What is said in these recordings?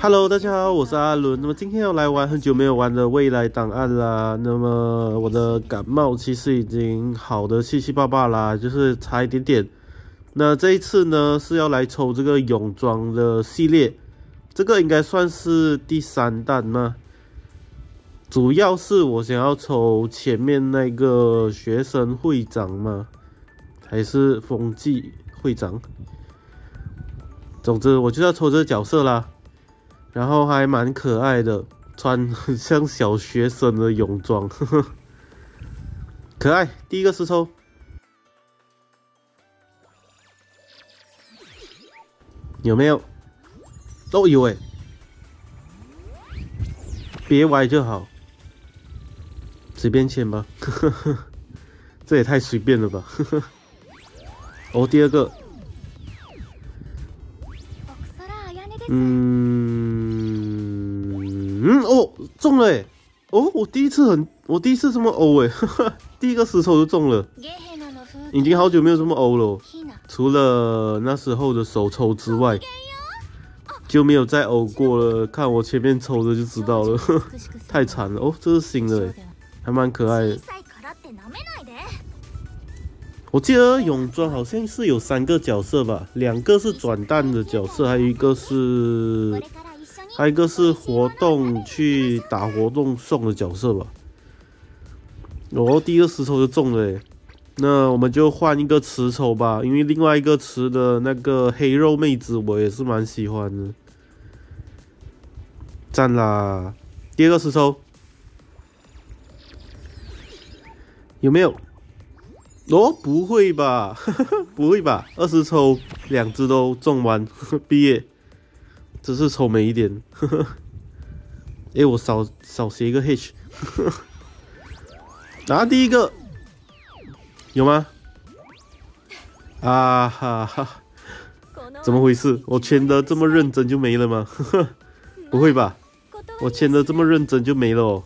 Hello，大家好，我是阿伦。那么今天要来玩很久没有玩的未来档案啦。那么我的感冒其实已经好的七七八八啦，就是差一点点。那这一次呢是要来抽这个泳装的系列，这个应该算是第三弹吗？主要是我想要抽前面那个学生会长吗？还是风纪会长？总之我就要抽这个角色啦。然后还蛮可爱的，穿很像小学生的泳装，呵呵，可爱。第一个石抽，有没有？都有哎，别歪就好，随便签吧，呵呵，这也太随便了吧，呵呵。哦，第二个，嗯。嗯哦，中了哎！哦，我第一次很，我第一次这么欧哎，第一个石头就中了，已经好久没有这么欧了，除了那时候的手抽之外，就没有再欧过了。看我前面抽的就知道了，太惨了哦，这是新的，还蛮可爱的。我记得泳装好像是有三个角色吧，两个是转蛋的角色，还有一个是。还有一个是活动去打活动送的角色吧，哦，第一个石头就中了，那我们就换一个雌丑吧，因为另外一个雌的那个黑肉妹子我也是蛮喜欢的，赞啦！第二个石头有没有？哦，不会吧，不会吧，二十抽两只都中完，毕业。只是丑美一点，呵呵。哎，我少少写一个 H，拿第一个有吗？啊哈哈，怎么回事？我签的这么认真就没了吗？呵呵，不会吧？我签的这么认真就没了哦。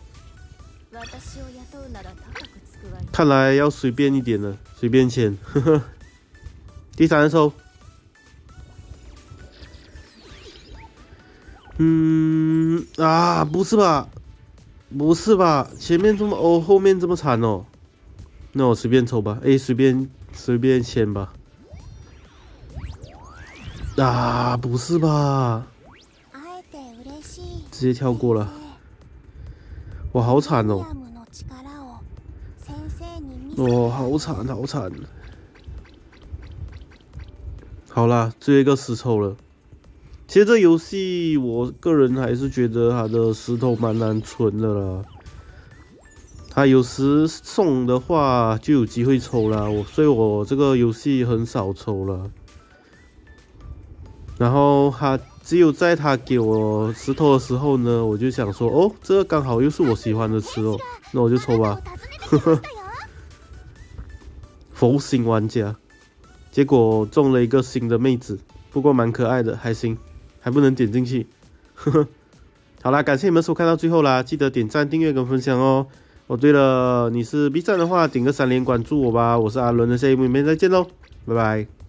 看来要随便一点了，随便签，呵呵。第三抽。嗯啊，不是吧，不是吧，前面这么欧，后面这么惨哦。那我随便抽吧，哎，随便随便签吧。啊，不是吧？直接跳过了。我好惨哦。哦，好惨，好惨。好啦，最后一个死抽了。其实这游戏，我个人还是觉得它的石头蛮难存的啦。它有时送的话就有机会抽啦，我所以我这个游戏很少抽了。然后他只有在他给我石头的时候呢，我就想说，哦，这个刚好又是我喜欢的吃哦，那我就抽吧。呵呵，佛心玩家，结果中了一个新的妹子，不过蛮可爱的，还行。还不能点进去，呵呵。好啦，感谢你们收看到最后啦，记得点赞、订阅跟分享哦。哦，对了，你是 B 站的话，点个三连关注我吧。我是阿伦的，下一部影片再见喽，拜拜。